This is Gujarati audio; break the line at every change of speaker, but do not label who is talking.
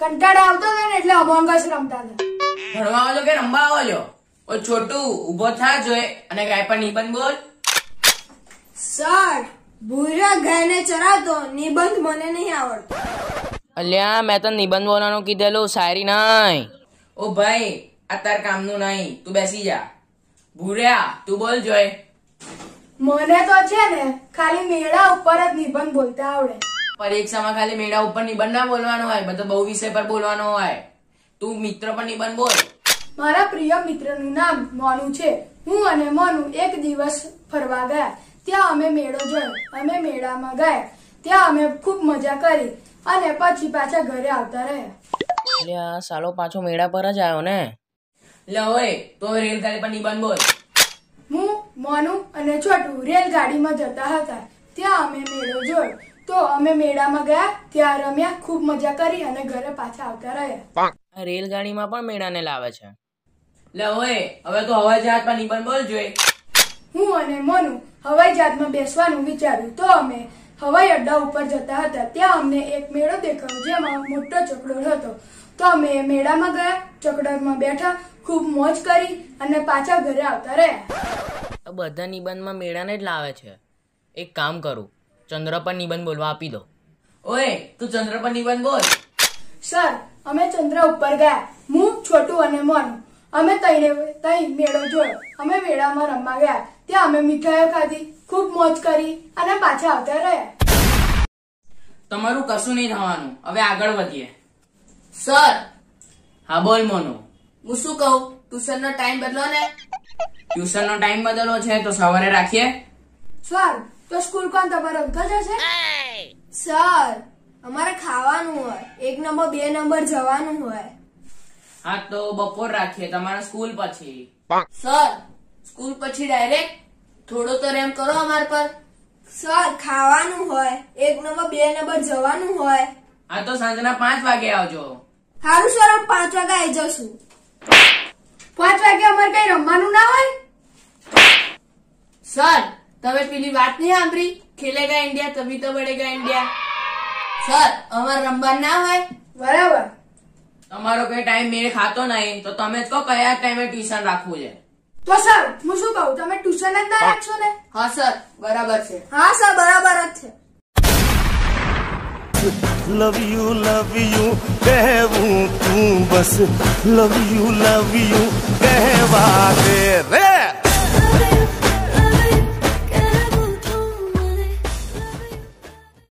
કંટાળો આવતો હતો ને એટલે અમોંગસ રમતા હતા.
ભણવા આવો કે રમવા આવો છો ઓ છોટું ઊભો થા જોઈ અને કાંઈ પણ નિબંધ બોલ.
સર ભૂરા ગાયને ચરાવતો નિબંધ મને નહીં આવડતો.
અલ્યા મેં તો નિબંધ બોલવાનું કીધેલું શાયરી નહીં.
ઓ ભાઈ આ તાર કામનું નહીં તું બેસી જા. ભૂર્યા તું બોલ જોય.
મને તો છે ને ખાલી મેળા ઉપર જ નિબંધ બોલતા આવડે.
પરીક્ષામાં ખાલી મેળા ઉપર નિબંધ ના બોલવાનો હોય બધો બહુ વિષય પર બોલવાનો હોય. તું મિત્ર પર નિબંધ બોલ.
મારા પ્રિય મિત્રનું નામ મોનુ છે. હું અને મોનુ એક દિવસ ફરવા ગયા. ત્યાં અમે મેળો જોયો. અમે મેળામાં ગયા. ત્યાં અમે ખૂબ મજા કરી અને પછી પાછા ઘરે આવતા રહ્યા.
આ સાલો પાછો મેળા પર જ આવ્યો ને?
લે તો રેલગાડી પર નિબંધ બોલ.
હું મોનુ અને છોટુ રેલગાડીમાં જતા હતા. ત્યાં અમે મેળો જોયો. તો અમે મેળામાં ગયા ત્યાં રમ્યા ખૂબ મજા કરી અને ઘરે પાછા આવતા રહ્યા.
રેલગાડીમાં પણ મેળાને લાવે છે.
લે ઓય હવે તો હવાઈ જહાજમાં નિબંધ બોલ જોઈ.
હું અને મનુ હવાઈ જહાજમાં બેસવાનું વિચાર્યું. તો અમે હવાઈ અડ્ડા ઉપર જતા હતા. ત્યાં અમને એક મેળો દેખાયો જેમાં મોટો ચકડોળ હતો. તો અમે મેળામાં ગયા ચકડોળમાં બેઠા ખૂબ મોજ કરી અને પાછા ઘરે આવતા રહ્યા.
બધા નિબંધમાં મેળાને જ લાવે છે. એક કામ કરું. ચંદ્ર પર નિબંધ બોલવા આપી દો.
ઓય તું ચંદ્ર પર નિબંધ બોલ.
સર અમે ચંદ્ર ઉપર ગયા. હું છોટું અને મોનુ. અમે તઈને તઈ મેળો જોયો. અમે મેળામાં રમવા ગયા. ત્યાં અમે મીઠાઈઓ ખાધી ખૂબ મોજ કરી અને પાછા આવતા રહ્યા.
તમારું કશું નહીં થવાનું. હવે આગળ વધીએ. સર. હા બોલ મોનુ. હું શું કહું? ટ્યુશન નો ટાઈમ બદલો ને? ટ્યુશન નો ટાઈમ બદલવો છે તો સવારે રાખીએ.
સર તો સ્કૂલ કોણ તમારો? અંકલ જશે? સર અમારે ખાવાનું હોય. એક નંબર બે નંબર જવાનું હોય.
હા તો બપોર રાખીએ તમારા સ્કૂલ પછી.
સર સ્કૂલ પછી ડાયરેક્ટ થોડો તો રેમ કરો અમાર પર.
સર ખાવાનું હોય. એક નંબર બે નંબર જવાનું હોય.
હા તો સાંજના પાંચ વાગે આવજો.
સારું સર હું પાંચ વાગે આવી જશું. પાંચ વાગે અમારે કઈ રમવાનું ના હોય?
સર તમે પેલી વાત નહીં સાંભળી? ખેલેગા ઇન્ડિયા તભી તો બળેગા ઇન્ડિયા. સર અમાર રમવા ના હોય?
બરાબર.
તમારો કઈ ટાઈમ મેળ ખાતો નહીં. તો તમે તો કયા ટાઈમે ટ્યુશન રાખવું છે?
તો સર હું શું કહું? તમે ટ્યુશન જ ના રાખશો ને?
હા સર બરાબર છે.
હા સર બરાબર જ છે.
લવ યુ લવ યુ કહેવું તું બસ. લવ યુ લવ યુ કહેવા દે